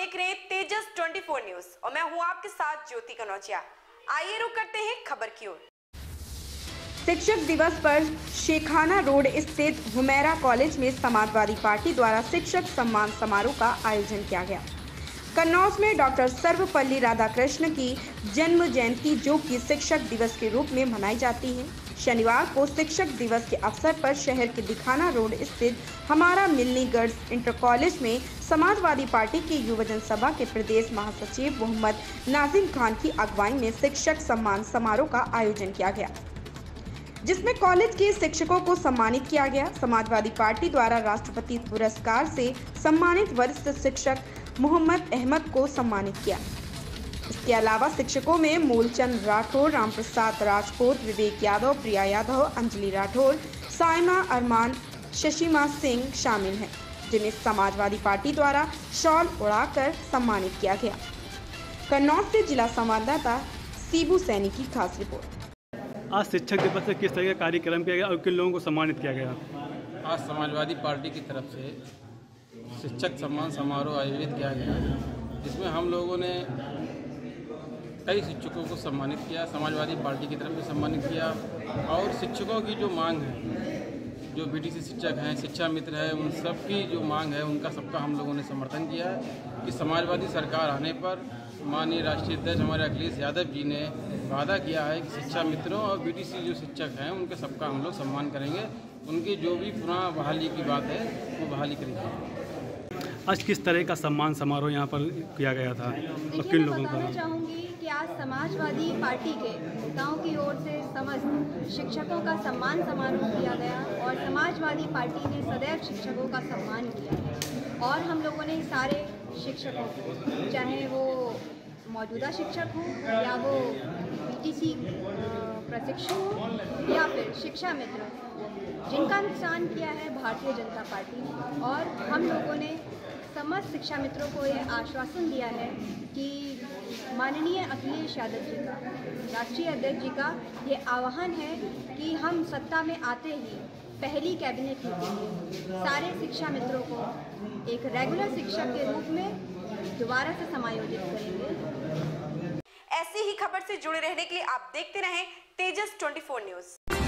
देख रहे हैं तेजस 24 न्यूज़। और मैं हूँ आपके साथ ज्योति कनौजिया। आइए रुक करते हैं खबर की ओर। शिक्षक दिवस पर शेखाना रोड स्थित हुमेरा कॉलेज में समाजवादी पार्टी द्वारा शिक्षक सम्मान समारोह का आयोजन किया गया। कन्नौज में डॉक्टर सर्वपल्ली राधाकृष्ण की जन्म जयंती, जो कि शिक्षक दिवस के रूप में मनाई जाती है। शनिवार को शिक्षक दिवस के अवसर पर शहर के दिखाना रोड स्थित हमारा मिलनी गर्ल्स इंटर कॉलेज में समाजवादी पार्टी की युवजन सभा के प्रदेश महासचिव मोहम्मद नाजिम खान की अगुवाई में शिक्षक सम्मान समारोह का आयोजन किया गया, जिसमें कॉलेज के शिक्षकों को सम्मानित किया गया। समाजवादी पार्टी द्वारा राष्ट्रपति पुरस्कार से सम्मानित वरिष्ठ शिक्षक मोहम्मद अहमद को सम्मानित किया। इसके अलावा शिक्षकों में मूलचंद राठौर रामप्रसाद राजपूत विवेक यादव प्रिया यादव अंजलि राठौर साइमा अरमान शशिमा सिंह शामिल हैं जिन्हें समाजवादी पार्टी द्वारा शॉल उड़ाकर सम्मानित किया गया। कन्नौज से जिला संवाददाता सीबू सैनी की खास रिपोर्ट। आज शिक्षक दिवस से किस तरह का कार्यक्रम किया गया और किन लोगों को सम्मानित किया गया? आज समाजवादी पार्टी की तरफ़ से शिक्षक सम्मान समारोह आयोजित किया गया जिसमें हम लोगों ने कई शिक्षकों को सम्मानित किया, समाजवादी पार्टी की तरफ़ से सम्मानित किया और शिक्षकों की जो मांग है, जो बीटीसी शिक्षक हैं, शिक्षा मित्र हैं, उन सब की जो मांग है, उनका सबका हम लोगों ने समर्थन किया है कि समाजवादी सरकार आने पर माननीय राष्ट्रीय अध्यक्ष हमारे अखिलेश यादव जी ने वादा किया है कि शिक्षा मित्रों और बीटीसी जो शिक्षक हैं, उनके सबका हम लोग सम्मान करेंगे। उनकी जो भी पुनः बहाली की बात है, वो बहाली करेंगे। आज किस तरह का सम्मान समारोह यहाँ पर किया गया था और किन मैं लोगों का? चाहूँगी कि आज समाजवादी पार्टी के नेताओं की ओर से समस्त शिक्षकों का सम्मान समारोह किया गया और समाजवादी पार्टी ने सदैव शिक्षकों का सम्मान किया और हम लोगों ने सारे शिक्षकों को चाहे वो मौजूदा शिक्षक हों या वो बीटीसी प्रशिक्षु हों या फिर शिक्षा मित्र जिनका नुकसान किया है भारतीय जनता पार्टी ने। और हम लोगों ने समस्त शिक्षा मित्रों को यह आश्वासन दिया है कि माननीय अखिलेश यादव जी का, राष्ट्रीय अध्यक्ष जी का ये आह्वान है कि हम सत्ता में आते ही पहली कैबिनेट मीटिंग सारे शिक्षा मित्रों को एक रेगुलर शिक्षक के रूप में दोबारा से समायोजित करेंगे। ऐसी ही खबर से जुड़े रहने के लिए आप देखते रहें तेजस 24 न्यूज़।